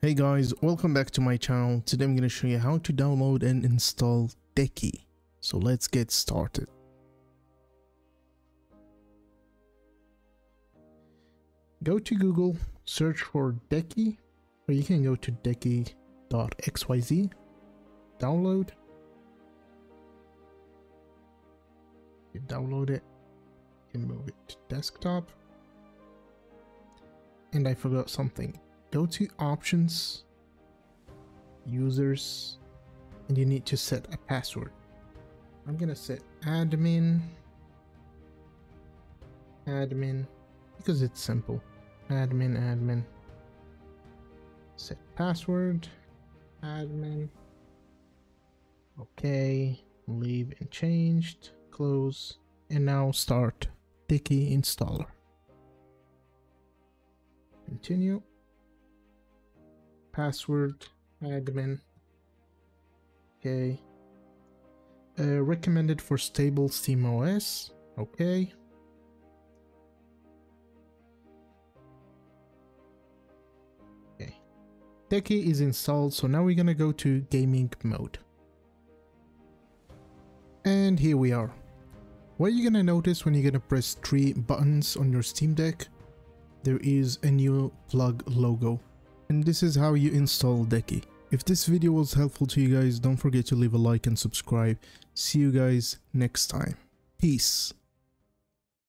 Hey guys, welcome back to my channel. Today I'm going to show you how to download and install Decky. So let's get started. Go to Google, search for Decky, or you can go to Decky.xyz, download. You download it, you move it to desktop. And I forgot something go to options users and you need to set a password? I'm gonna set admin admin because it's simple. Admin admin. Set password admin. Okay leave and changed close and now start Decky installer. Continue password admin okay. Uh, recommended for stable SteamOS okay. Okay. Decky is installed so now we're gonna go to gaming mode. And here we are. What you're gonna notice when you're gonna press three buttons on your Steam Deck there is a new plug logo and this is how you install Decky. If this video was helpful to you guys, don't forget to leave a like and subscribe. See you guys next time. Peace.